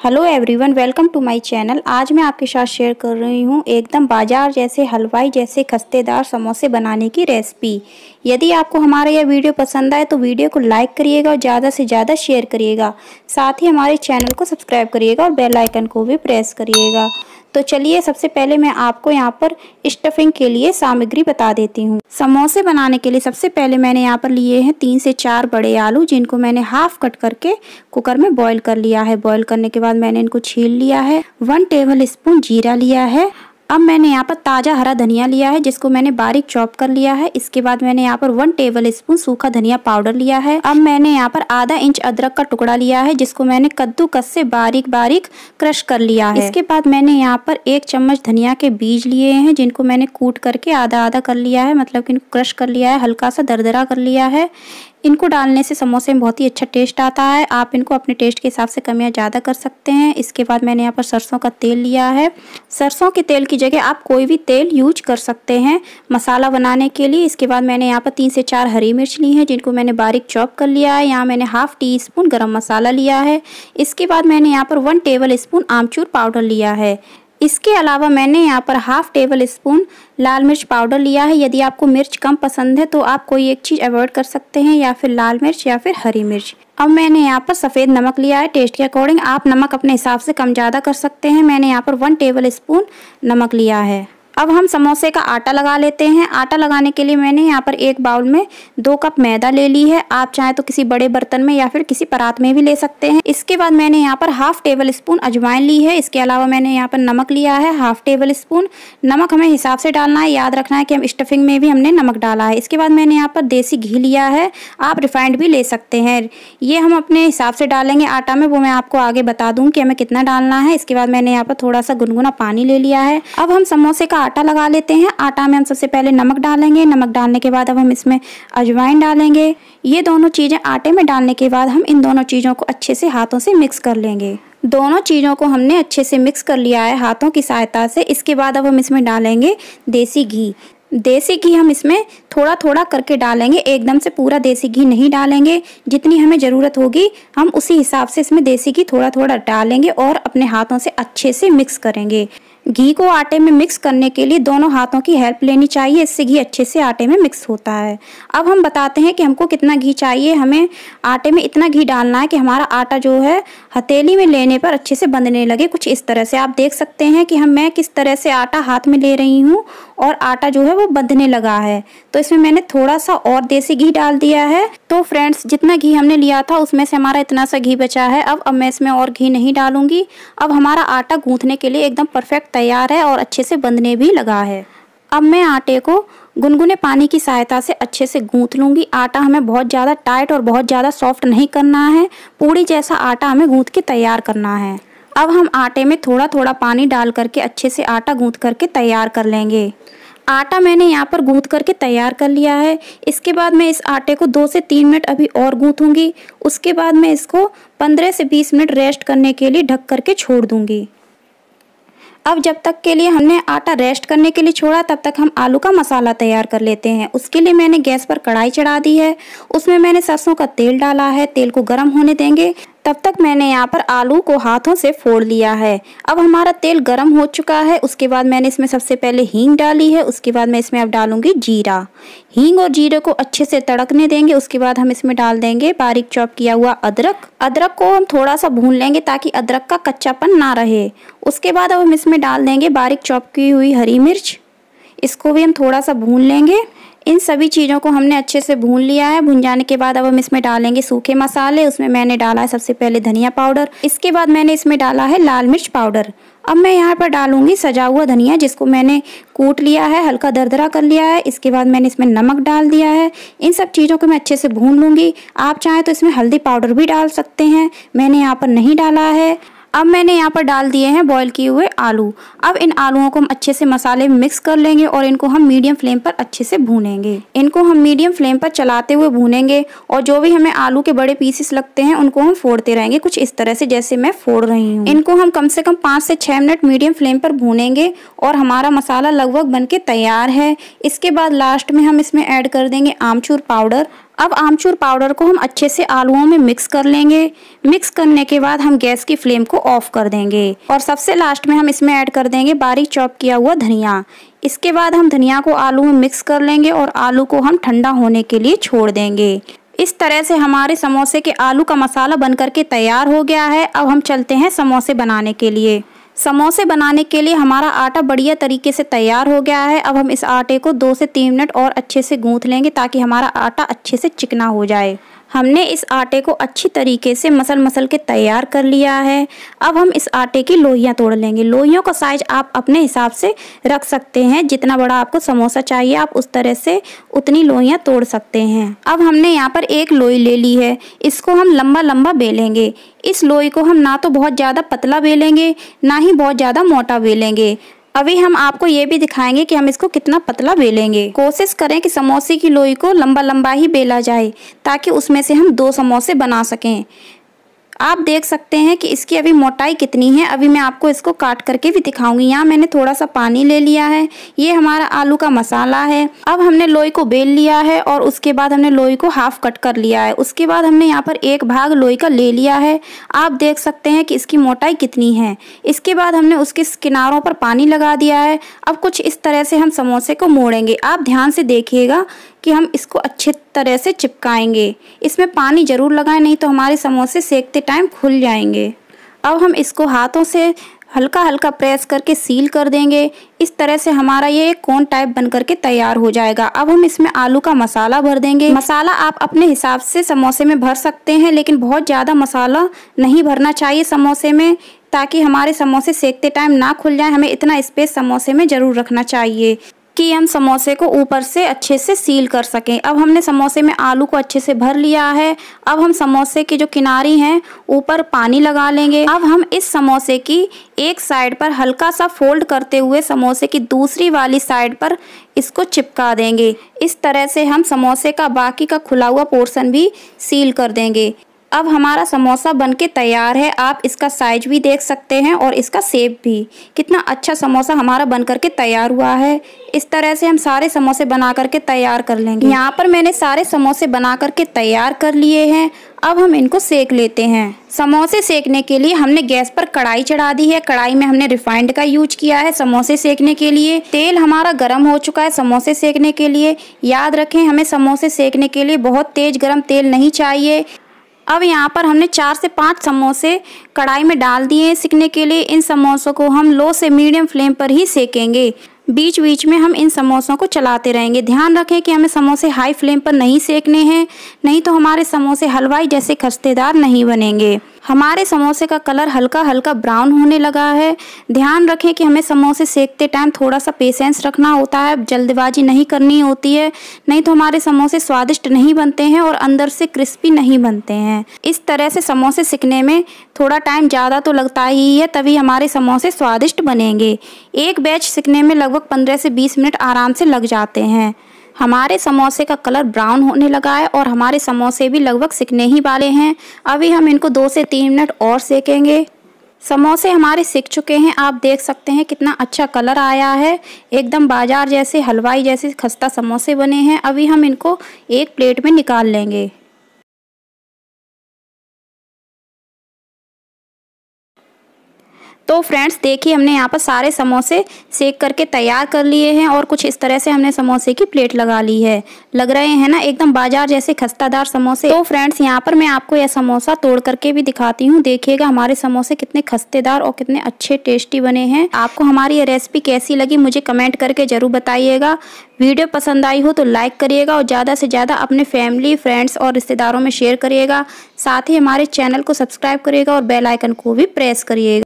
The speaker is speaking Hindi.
Hello everyone welcome to my channel आज मैं आपके साथ शेयर कर रही हूँ एकदम बाज़ार जैसे, हलवाई जैसे, खस्तेदार समोसे बनाने की रेसिपी यदि आपको हमारा यह वीडियो पसंद आए तो वीडियो को लाइक करिएगा और ज़्यादा से ज़्यादा शेयर करिएगा। साथ ही हमारे चैनल को सब्सक्राइब करिएगा और बेल आइकन को भी प्रेस करिएगा। तो चलिए सबसे पहले मैं आपको यहाँ पर स्टफिंग के लिए सामग्री बता देती हूँ। समोसे बनाने के लिए सबसे पहले मैंने यहाँ पर लिए हैं तीन से चार बड़े आलू, जिनको मैंने हाफ़ कट करके कुकर में बॉईल कर लिया है। बॉईल करने के बाद मैंने इनको छील लिया है। वन टेबल स्पून जीरा लिया है। अब मैंने यहाँ पर ताज़ा हरा धनिया लिया है, जिसको मैंने बारीक चॉप कर लिया है। इसके बाद मैंने यहाँ पर वन टेबल स्पून सूखा धनिया पाउडर लिया है। अब मैंने यहाँ पर आधा इंच अदरक का टुकड़ा लिया है, जिसको मैंने कद्दू कस से बारीक बारीक क्रश कर लिया है। इसके बाद मैंने यहाँ पर एक चम्मच धनिया के बीज लिए हैं, जिनको मैंने कूट करके आधा आधा कर लिया है मतलब कि क्रश कर लिया है हल्का सा दरदरा कर लिया है। इनको डालने से समोसे में बहुत ही अच्छा टेस्ट आता है। आप इनको अपने टेस्ट के हिसाब से कम या ज़्यादा कर सकते हैं। इसके बाद मैंने यहाँ पर सरसों का तेल लिया है। सरसों के तेल की जगह आप कोई भी तेल यूज़ कर सकते हैं मसाला बनाने के लिए। इसके बाद मैंने यहाँ पर तीन से चार हरी मिर्च ली है, जिनको मैंने बारीक चॉप कर लिया है। यहाँ मैंने हाफ़ टी स्पून गर्म मसाला लिया है। इसके बाद मैंने यहाँ पर वन टेबल स्पून आमचूर पाउडर लिया है। इसके अलावा मैंने यहाँ पर हाफ़ टेबल स्पून लाल मिर्च पाउडर लिया है। यदि आपको मिर्च कम पसंद है तो आप कोई एक चीज़ अवॉइड कर सकते हैं, या फिर लाल मिर्च या फिर हरी मिर्च। अब मैंने यहाँ पर सफ़ेद नमक लिया है। टेस्ट के अकॉर्डिंग आप नमक अपने हिसाब से कम ज़्यादा कर सकते हैं। मैंने यहाँ पर वन टेबल स्पून नमक लिया है। अब हम समोसे का आटा लगा लेते हैं। आटा लगाने के लिए मैंने यहाँ पर एक बाउल में दो कप मैदा ले ली है। आप चाहें तो किसी बड़े बर्तन में या फिर किसी परात में भी ले सकते हैं। इसके बाद मैंने यहाँ पर हाफ़ टेबल स्पून अजवाइन ली है। इसके अलावा मैंने यहाँ पर नमक लिया है। हाफ़ टेबल स्पून नमक हमें हिसाब से डालना है। याद रखना है कि हम स्टफिंग में भी हमने नमक डाला है। इसके बाद मैंने यहाँ पर देसी घी लिया है। आप रिफाइंड भी ले सकते हैं। ये हम अपने हिसाब से डालेंगे आटा में। वो मैं आपको आगे बता दूँ कि हमें कितना डालना है। इसके बाद मैंने यहाँ पर थोड़ा सा गुनगुना पानी ले लिया है। अब हम समोसे का आटा लगा लेते हैं। आटा में हम सबसे पहले नमक डालेंगे। नमक डालने के बाद अब हम इसमें अजवाइन डालेंगे। ये दोनों चीज़ें आटे में डालने के बाद हम इन दोनों चीज़ों को अच्छे से हाथों से मिक्स कर लेंगे। दोनों चीज़ों को हमने अच्छे से मिक्स कर लिया है हाथों की सहायता से। इसके बाद अब हम इसमें डालेंगे देसी घी। देसी घी हम इसमें थोड़ा थोड़ा करके डालेंगे। एकदम से पूरा देसी घी नहीं डालेंगे। जितनी हमें ज़रूरत होगी, हम उसी हिसाब से इसमें देसी घी थोड़ा थोड़ा डालेंगे और अपने हाथों से अच्छे से मिक्स करेंगे। घी को आटे में मिक्स करने के लिए दोनों हाथों की हेल्प लेनी चाहिए। इससे घी अच्छे से आटे में मिक्स होता है। अब हम बताते हैं कि हमको कितना घी चाहिए। हमें आटे में इतना घी डालना है कि हमारा आटा जो है, हथेली में लेने पर अच्छे से बंधने लगे। कुछ इस तरह से आप देख सकते हैं कि हम, मैं किस तरह से आटा हाथ में ले रही हूँ और आटा जो है वो बंधने लगा है। तो इसमें मैंने थोड़ा सा और देसी घी डाल दिया है। तो फ्रेंड्स जितना घी हमने लिया था, उसमें से हमारा इतना सा घी बचा है। अब अब मैं इसमें और घी नहीं डालूँगी। अब हमारा आटा गूंथने के लिए एकदम परफेक्ट तैयार है और अच्छे से बंधने भी लगा है। अब मैं आटे को गुनगुने पानी की सहायता से अच्छे से गूंथ लूँगी। आटा हमें बहुत ज़्यादा टाइट और बहुत ज़्यादा सॉफ्ट नहीं करना है। पूड़ी जैसा आटा हमें गूंथ के तैयार करना है। अब हम आटे में थोड़ा थोड़ा पानी डाल करके अच्छे से आटा गूंथ करके तैयार कर लेंगे। आटा मैंने यहाँ पर गूंथ करके तैयार कर लिया है। इसके बाद मैं इस आटे को दो से तीन मिनट अभी और गूंथूँगी। उसके बाद मैं इसको पंद्रह से बीस मिनट रेस्ट करने के लिए ढक करके छोड़ दूँगी। अब जब तक के लिए हमने आटा रेस्ट करने के लिए छोड़ा, तब तक हम आलू का मसाला तैयार कर लेते हैं। उसके लिए मैंने गैस पर कढ़ाई चढ़ा दी है। उसमें मैंने सरसों का तेल डाला है। तेल को गर्म होने देंगे। तब तक मैंने यहाँ पर आलू को हाथों से फोड़ लिया है। अब हमारा तेल गर्म हो चुका है, उसके बाद मैंने इसमें सबसे पहले हींग डाली है, उसके बाद मैं इसमें अब डालूँगी जीरा। हींग और जीरे को अच्छे से तड़कने देंगे, उसके बाद हम इसमें डाल देंगे बारीक चॉप किया हुआ अदरक। अदरक को हम थोड़ा सा भून लेंगे ताकि अदरक का कच्चापन ना रहे। उसके बाद अब हम इसमें डाल देंगे बारीक चॉप की हुई हरी मिर्च। इसको भी हम थोड़ा सा भून लेंगे। इन सभी चीज़ों को हमने अच्छे से भून लिया है। भून जाने के बाद अब हम इसमें डालेंगे सूखे मसाले। उसमें मैंने डाला है सबसे पहले धनिया पाउडर। इसके बाद मैंने इसमें डाला है लाल मिर्च पाउडर। अब मैं यहाँ पर डालूँगी सजा हुआ धनिया, जिसको मैंने कूट लिया है, हल्का दरदरा कर लिया है। इसके बाद मैंने इसमें नमक डाल दिया है। इन सब चीज़ों को मैं अच्छे से भून लूँगी। आप चाहें तो इसमें हल्दी पाउडर भी डाल सकते हैं। मैंने यहाँ पर नहीं डाला है। अब मैंने यहाँ पर डाल दिए हैं बॉईल किए हुए आलू। अब इन आलूओं को हम अच्छे से मसाले मिक्स कर लेंगे और इनको हम मीडियम फ्लेम पर अच्छे से भूनेंगे। इनको हम मीडियम फ्लेम पर चलाते हुए भूनेंगे और जो भी हमें आलू के बड़े पीसेस लगते हैं, उनको हम फोड़ते रहेंगे कुछ इस तरह से जैसे मैं फोड़ रही हूँ। इनको हम कम से कम पाँच से छह मिनट मीडियम फ्लेम पर भूनेंगे और हमारा मसाला लगभग बन तैयार है। इसके बाद लास्ट में हम इसमें ऐड कर देंगे आमचूर पाउडर अब आमचूर पाउडर को हम अच्छे से आलूओं में मिक्स कर लेंगे। मिक्स करने के बाद हम गैस की फ्लेम को ऑफ़ कर देंगे। और सबसे लास्ट में हम इसमें ऐड कर देंगे बारीक चॉप किया हुआ धनिया। इसके बाद हम धनिया को आलू में मिक्स कर लेंगे और आलू को हम ठंडा होने के लिए छोड़ देंगे। इस तरह से हमारे समोसे के आलू का मसाला बन करके तैयार हो गया है। अब हम चलते हैं समोसे बनाने के लिए। समोसे बनाने के लिए हमारा आटा बढ़िया तरीके से तैयार हो गया है। अब हम इस आटे को दो से तीन मिनट और अच्छे से गूँथ लेंगे ताकि हमारा आटा अच्छे से चिकना हो जाए। हमने इस आटे को अच्छी तरीके से मसल मसल के तैयार कर लिया है। अब हम इस आटे की लोहियाँ तोड़ लेंगे। लोहियों का साइज़ आप अपने हिसाब से रख सकते हैं। जितना बड़ा आपको समोसा चाहिए, आप उस तरह से उतनी लोहियाँ तोड़ सकते हैं। अब हमने यहाँ पर एक लोई ले ली है। इसको हम लंबा लंबा बेलेंगे। इस लोई को हम ना तो बहुत ज़्यादा पतला बेलेंगे, ना ही बहुत ज़्यादा मोटा बेलेंगे। अभी हम आपको ये भी दिखाएँगे कि हम इसको कितना पतला बेलेंगे। कोशिश करें कि समोसे की लोई को लंबा लंबा ही बेला जाए, ताकि उसमें से हम दो समोसे बना सकें। आप देख सकते हैं कि इसकी अभी मोटाई कितनी है। अभी मैं आपको इसको काट करके भी दिखाऊँगी। यहाँ मैंने थोड़ा सा पानी ले लिया है। ये हमारा आलू का मसाला है। अब हमने लोई को बेल लिया है और उसके बाद हमने लोई को हाफ़ कट कर लिया है। उसके बाद हमने यहाँ पर एक भाग लोई का ले लिया है। आप देख सकते हैं कि इसकी मोटाई कितनी है। इसके बाद हमने उसके किनारों पर पानी लगा दिया है। अब कुछ इस तरह से हम समोसे को मोड़ेंगे। आप ध्यान से देखिएगा कि हम इसको अच्छे तरह से चिपकाएँगे। इसमें पानी ज़रूर लगाएँ, नहीं तो हमारे समोसे सेकते टाइम खुल जाएँगे। अब हम इसको हाथों से हल्का हल्का प्रेस करके सील कर देंगे। इस तरह से हमारा ये कोन टाइप बन करके तैयार हो जाएगा। अब हम इसमें आलू का मसाला भर देंगे। मसाला आप अपने हिसाब से समोसे में भर सकते हैं, लेकिन बहुत ज़्यादा मसाला नहीं भरना चाहिए समोसे में, ताकि हमारे समोसे सेकते टाइम ना खुल जाए। हमें इतना स्पेस समोसे में ज़रूर रखना चाहिए। कि हम समोसे को ऊपर से अच्छे से सील कर सकें। अब हमने समोसे में आलू को अच्छे से भर लिया है। अब हम समोसे की जो किनारी हैं, ऊपर पानी लगा लेंगे। अब हम इस समोसे की एक साइड पर हल्का सा फोल्ड करते हुए समोसे की दूसरी वाली साइड पर इसको चिपका देंगे। इस तरह से हम समोसे का बाकी का खुला हुआ पोर्शन भी सील कर देंगे। अब हमारा समोसा बनके तैयार है। आप इसका साइज़ भी देख सकते हैं और इसका सेप भी। कितना अच्छा समोसा हमारा बन करके तैयार हुआ है। इस तरह से हम सारे समोसे बना करके तैयार कर लेंगे। यहाँ पर मैंने सारे समोसे बना करके तैयार कर लिए हैं। अब हम इनको सेक लेते हैं। समोसे सेकने के लिए हमने गैस पर कढ़ाई चढ़ा दी है। कढ़ाई में हमने रिफाइंड का यूज़ किया है समोसे सेकने के लिए। तेल हमारा गर्म हो चुका है समोसे सेकने के लिए। याद रखें, हमें समोसे सेकने के लिए बहुत तेज गर्म तेल नहीं चाहिए। अब यहाँ पर हमने चार से पाँच समोसे कढ़ाई में डाल दिए हैं सिकने के लिए। इन समोसों को हम लो से मीडियम फ्लेम पर ही सेकेंगे। बीच बीच में हम इन समोसों को चलाते रहेंगे। ध्यान रखें कि हमें समोसे हाई फ्लेम पर नहीं सेकने हैं, नहीं तो हमारे समोसे हलवाई जैसे खस्तेदार नहीं बनेंगे। हमारे समोसे का कलर हल्का हल्का ब्राउन होने लगा है। ध्यान रखें कि हमें समोसे सेकते टाइम थोड़ा सा पेशेंस रखना होता है। जल्दबाजी नहीं करनी होती है। नहीं तो हमारे समोसे स्वादिष्ट नहीं बनते हैं और अंदर से क्रिस्पी नहीं बनते हैं। इस तरह से समोसे सिकने में थोड़ा टाइम ज़्यादा तो लगता ही है, तभी हमारे समोसे स्वादिष्ट बनेंगे। एक बैच सिकने में लगभग पंद्रह से बीस मिनट आराम से लग जाते हैं। हमारे समोसे का कलर ब्राउन होने लगा है और हमारे समोसे भी लगभग सिकने ही वाले हैं। अभी हम इनको दो से तीन मिनट और सेकेंगे। समोसे हमारे सिक चुके हैं। आप देख सकते हैं कितना अच्छा कलर आया है। एकदम बाज़ार जैसे, हलवाई जैसे खस्ता समोसे बने हैं। अभी हम इनको एक प्लेट में निकाल लेंगे। तो फ्रेंड्स देखिए, हमने यहाँ पर सारे समोसे सेक करके तैयार कर लिए हैं और कुछ इस तरह से हमने समोसे की प्लेट लगा ली है। लग रहे हैं ना, एकदम बाज़ार जैसे खस्तादार समोसे। तो फ्रेंड्स यहाँ पर मैं आपको यह समोसा तोड़ करके भी दिखाती हूँ। देखिएगा, हमारे समोसे कितने खस्तेदार और कितने अच्छे टेस्टी बने हैं। आपको हमारी ये रेसिपी कैसी लगी, मुझे कमेंट करके ज़रूर बताइएगा। वीडियो पसंद आई हो तो लाइक करिएगा और ज़्यादा से ज़्यादा अपने फैमिली फ्रेंड्स और रिश्तेदारों में शेयर करिएगा। साथ ही हमारे चैनल को सब्सक्राइब करिएगा और बेल आइकन को भी प्रेस करिएगा।